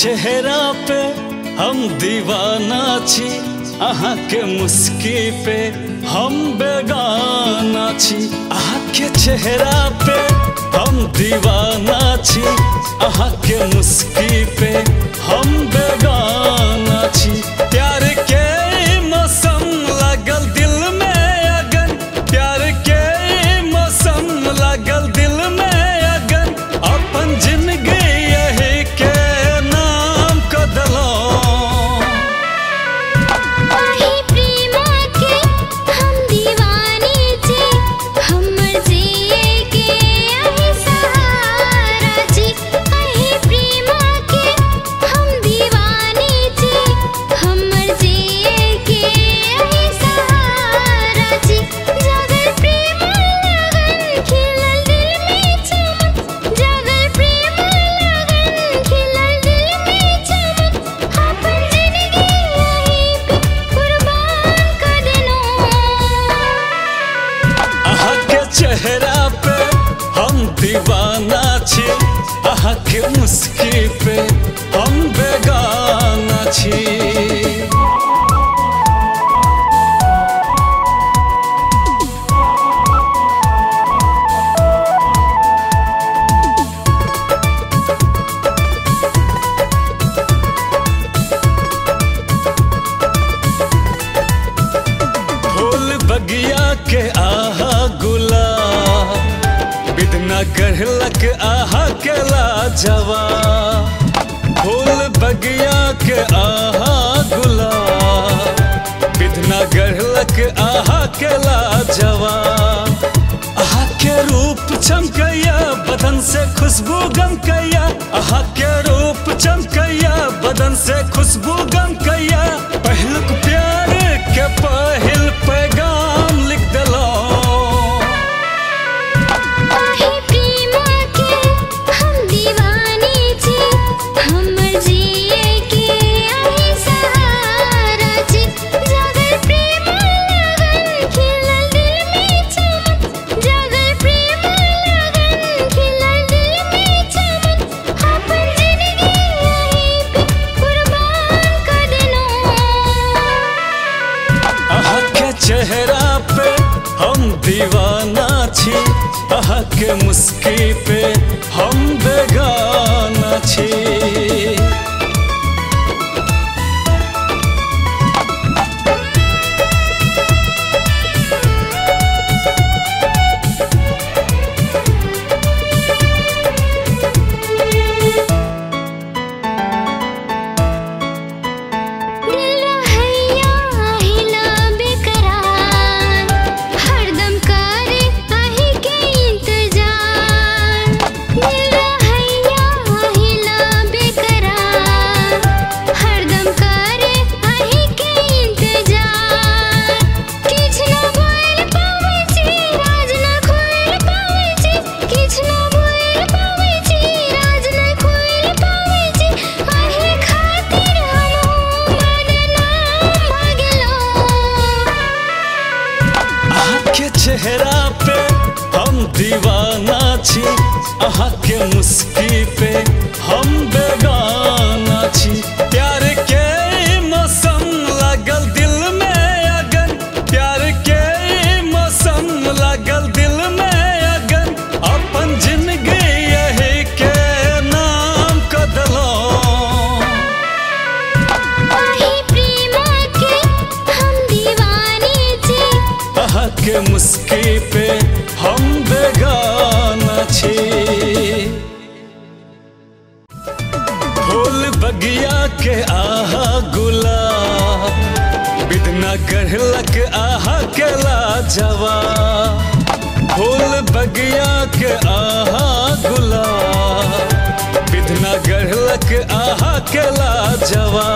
चेहरा पे हम दीवाना छी अहाँ के मुस्की पे हम बेगाना छी। अहाँ के चेहरा पे हम दीवाना छी अहाँ के मुस्की दीवाना छी आहा के मुस्की पे हम बेगाना छी। गढ़लक आहा के लाजवा, फूल बगिया के आहा गुला। बिदना गढ़लक आहा के लाजवा, आहा के रूप चमकैया, बदन से खुशबू गमकैया। आहा के रूप चमकैया, बदन से खुशबू गमकैया। पहलुक प्यार के पहिल दीवाना छी अहक मुस्की पे हम चेहरा पे हम दीवाना छी। अहा के मुस्की पे हम के मुस्की पे हम बेगाना छी। फूल बगिया के आहा गुला, बिदना गढ़लक आहा के लाजवा फूल बगिया के आहा गुला, बिदना गढ़लक आहा के लाजवा